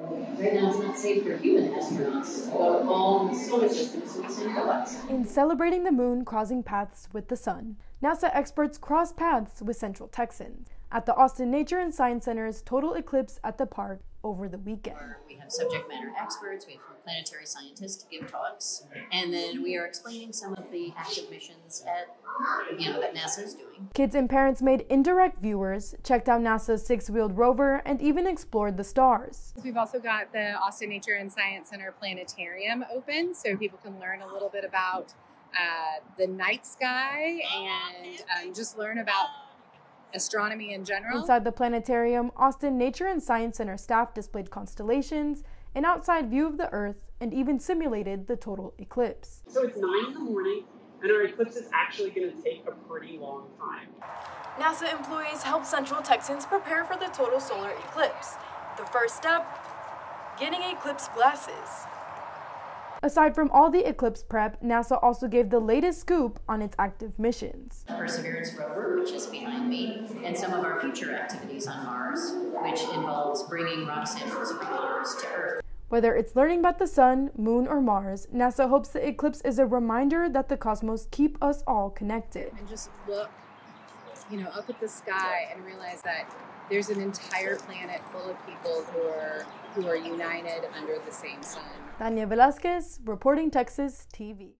Right now, it's not safe for human astronauts. In celebrating the moon crossing paths with the sun, NASA experts cross paths with Central Texans at the Austin Nature and Science Center's Total Eclipse at the Park over the weekend. We have subject matter experts, we have planetary scientists to give talks, and then we are explaining some of the active missions at, you know, that NASA is doing. Kids and parents made indirect viewers, checked out NASA's six-wheeled rover, and even explored the stars. We've also got the Austin Nature and Science Center Planetarium open, so people can learn a little bit about uh, the night sky and um, just learn about astronomy in general. Inside the planetarium, Austin Nature and Science Center staff displayed constellations, an outside view of the Earth, and even simulated the total eclipse. So it's 9 in the morning, and our eclipse is actually going to take a pretty long time. NASA employees help Central Texans prepare for the total solar eclipse. The first step getting eclipse glasses. Aside from all the eclipse prep, NASA also gave the latest scoop on its active missions. Perseverance rover, which is behind me, and some of our future activities on Mars, which involves bringing rock samples from Mars to Earth. Whether it's learning about the sun, moon, or Mars, NASA hopes the eclipse is a reminder that the cosmos keep us all connected. And just look, you know, up at the sky and realize that there's an entire planet full of people who are who are united under the same sun. Tanya Velasquez, reporting Texas TV.